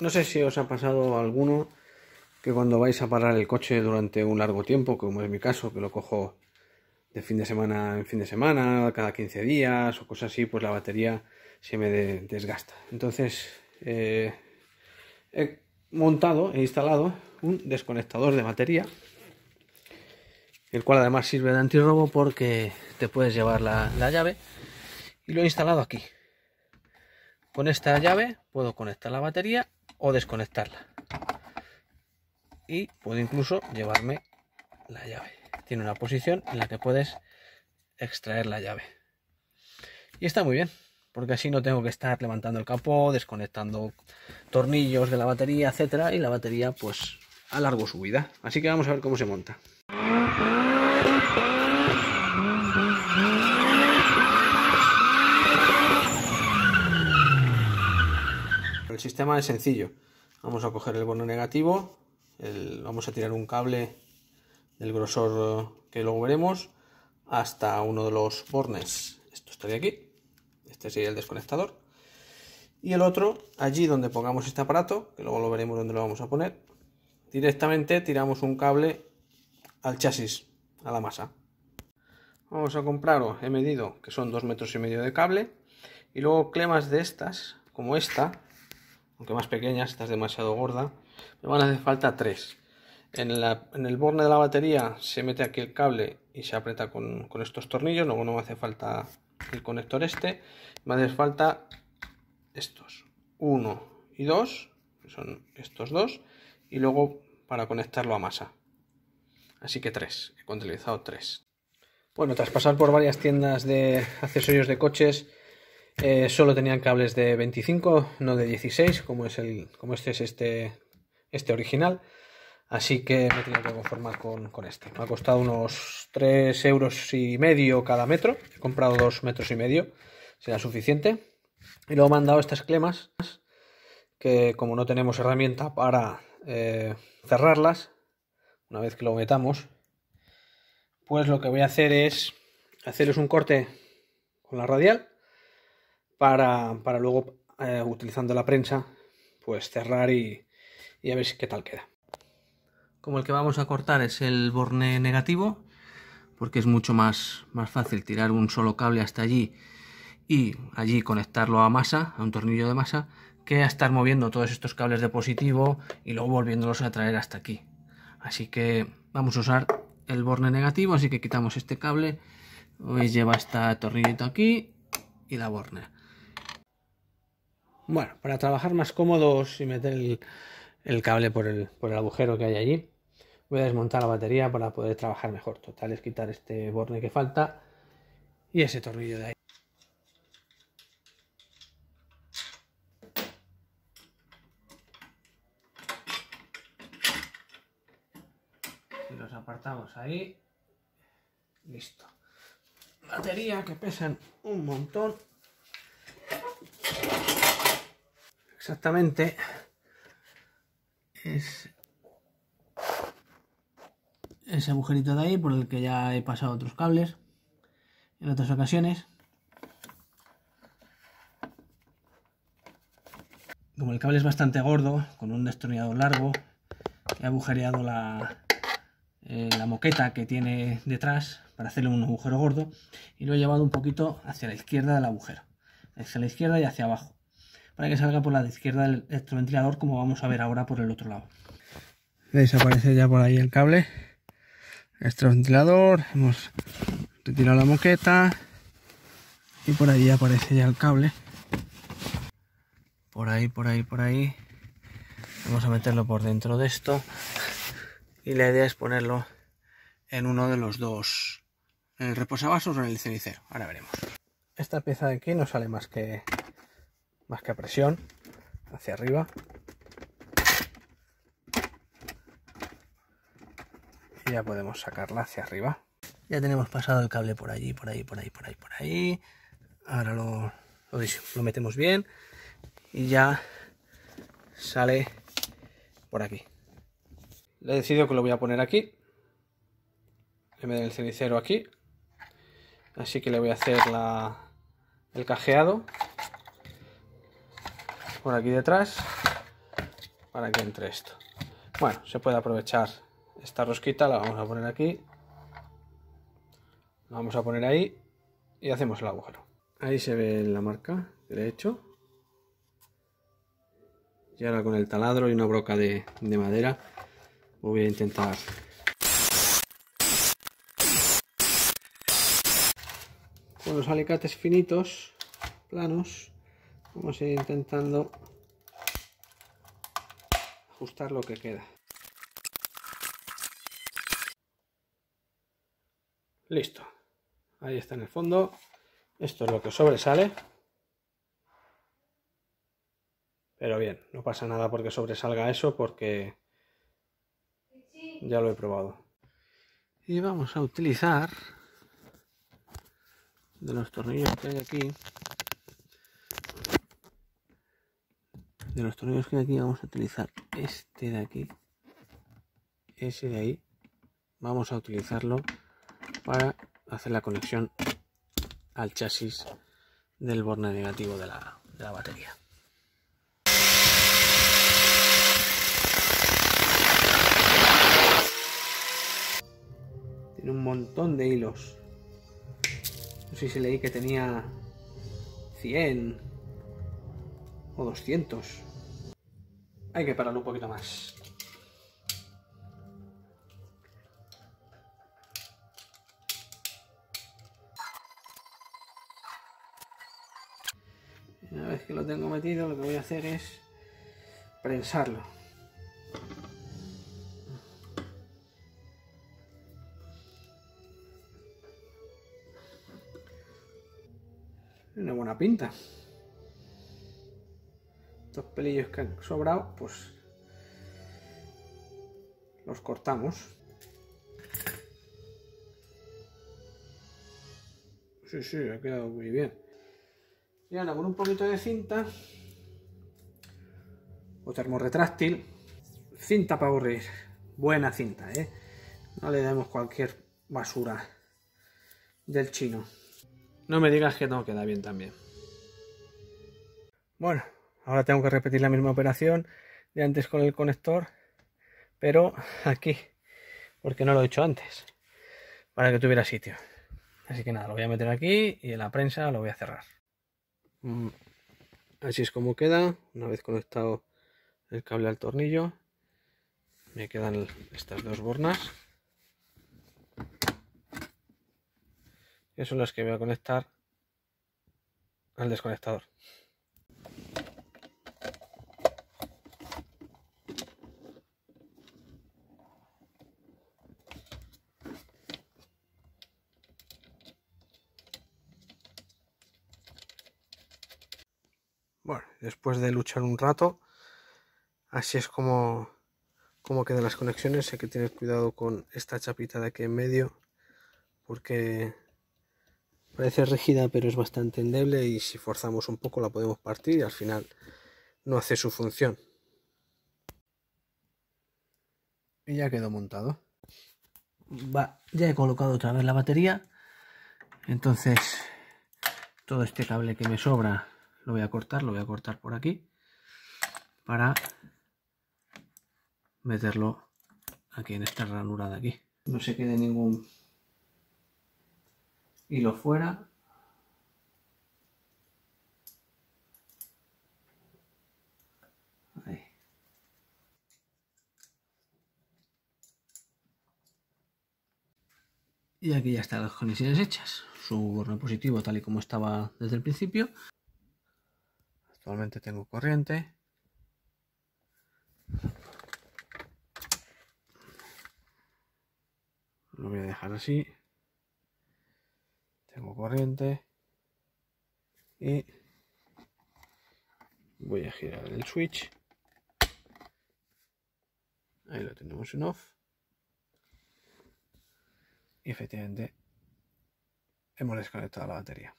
No sé si os ha pasado alguno que cuando vais a parar el coche durante un largo tiempo, como es mi caso, que lo cojo de fin de semana en fin de semana, cada 15 días o cosas así, pues la batería se me desgasta. Entonces eh, he montado, he instalado un desconectador de batería, el cual además sirve de antirrobo porque te puedes llevar la, la llave y lo he instalado aquí. Con esta llave puedo conectar la batería o desconectarla. Y puedo incluso llevarme la llave. Tiene una posición en la que puedes extraer la llave. Y está muy bien, porque así no tengo que estar levantando el capó, desconectando tornillos de la batería, etcétera, y la batería pues alargo su vida. Así que vamos a ver cómo se monta. El sistema es sencillo. Vamos a coger el bono negativo, vamos a tirar un cable del grosor que luego veremos hasta uno de los bornes. Esto estaría aquí. Este sería el desconectador. Y el otro, allí donde pongamos este aparato, que luego lo veremos donde lo vamos a poner, directamente tiramos un cable al chasis, a la masa. Vamos a comprarlo, he medido que son dos metros y medio de cable, y luego clemas de estas, como esta, aunque más pequeñas, esta es demasiado gorda, me van a hacer falta tres. En, el borne de la batería se mete aquí el cable y se aprieta con, estos tornillos, luego no me hace falta el conector este, me hace falta estos, uno y dos, que son estos dos, y luego para conectarlo a masa. Así que tres, he contabilizado tres. Bueno, tras pasar por varias tiendas de accesorios de coches, eh, solo tenían cables de 25, no de 16, como, es el, como este es este, este original. Así que me tenía que conformar con, este. Me ha costado unos 3 euros y medio cada metro. He comprado 2 metros y medio, será suficiente. Y luego me han dado estas clemas, que como no tenemos herramienta para eh, cerrarlas, una vez que lo metamos, pues lo que voy a hacer es hacerles un corte con la radial para, luego, eh, utilizando la prensa, pues cerrar y, a ver qué tal queda. Como el que vamos a cortar es el borne negativo, porque es mucho más, más fácil tirar un solo cable hasta allí y allí conectarlo a masa, a un tornillo de masa, que a estar moviendo todos estos cables de positivo y luego volviéndolos a traer hasta aquí. Así que vamos a usar el borne negativo, así que quitamos este cable, hoy lleva este tornillito aquí y la borne. Bueno, para trabajar más cómodos y meter el, cable por el, por el, agujero que hay allí, voy a desmontar la batería para poder trabajar mejor. Total es quitar este borne que falta y ese tornillo de ahí. Y los apartamos ahí. Listo. Batería que pesan un montón. Exactamente. Es ese agujerito de ahí por el que ya he pasado otros cables en otras ocasiones. Como el cable es bastante gordo, con un destornillador largo, he agujereado la, eh, la moqueta que tiene detrás para hacerle un agujero gordo y lo he llevado un poquito hacia la izquierda del agujero, hacia la izquierda y hacia abajo para que salga por la izquierda del electroventilador como vamos a ver ahora por el otro lado. ¿Veis? Aparece ya por ahí el cable. Electroventilador, hemos retirado la moqueta y por ahí aparece ya el cable. Por ahí, por ahí, por ahí. Vamos a meterlo por dentro de esto y la idea es ponerlo en uno de los dos, en el reposavasos o en el cenicero. Ahora veremos. Esta pieza de aquí no sale más que más que a presión. Hacia arriba. Y ya podemos sacarla hacia arriba. Ya tenemos pasado el cable por allí por ahí por ahí por ahí por ahí. Ahora lo, lo, metemos bien. Y ya sale por aquí. Le he decidido que lo voy a poner aquí. En vez del cenicero aquí. Así que le voy a hacer la, el cajeado por aquí detrás para que entre esto. Bueno, se puede aprovechar esta rosquita, la vamos a poner aquí. La vamos a poner ahí y hacemos el agujero. Ahí se ve la marca que le he hecho. Y ahora con el taladro y una broca de, de madera voy a intentar con los alicates finitos, planos, vamos a ir intentando ajustar lo que queda. Listo. Ahí está en el fondo. Esto es lo que sobresale. Pero bien, no pasa nada porque sobresalga eso porque ya lo he probado. Y vamos a utilizar de los tornillos que hay aquí. De los tornillos que hay aquí vamos a utilizar este de aquí. Ese de ahí. Vamos a utilizarlo para hacer la conexión al chasis del borne negativo de la, de la batería. Tiene un montón de hilos. No sé si leí que tenía 100 o 200. Hay que pararlo un poquito más. Una vez que lo tengo metido, lo que voy a hacer es prensarlo. Una buena pinta. Pelillos que han sobrado, pues los cortamos. Sí, sí, ha quedado muy bien. Y ahora con un poquito de cinta o termorretráctil, cinta para aburrir, buena cinta, ¿eh? No le demos cualquier basura del chino. No me digas que no queda bien también. Bueno, ahora tengo que repetir la misma operación de antes con el conector, pero aquí, porque no lo he hecho antes, para que tuviera sitio. Así que nada, lo voy a meter aquí y en la prensa lo voy a cerrar. Mm, así es como queda, una vez conectado el cable al tornillo. Me quedan estas dos bornas. Que son las que voy a conectar al desconectador. Después de luchar un rato, así es como, como quedan las conexiones. Hay que tener cuidado con esta chapita de aquí en medio, porque parece rígida, pero es bastante endeble y si forzamos un poco la podemos partir y al final no hace su función. Y ya quedó montado. Va, ya he colocado otra vez la batería. Entonces, todo este cable que me sobra lo voy a cortar, lo voy a cortar por aquí para meterlo aquí en esta ranura de aquí. No se quede ningún hilo fuera. Y aquí ya están las conexiones hechas. Su borne positivo tal y como estaba desde el principio. Actualmente tengo corriente. Lo voy a dejar así. Tengo corriente. Y voy a girar el switch. Ahí lo tenemos en off. Y efectivamente hemos desconectado la batería.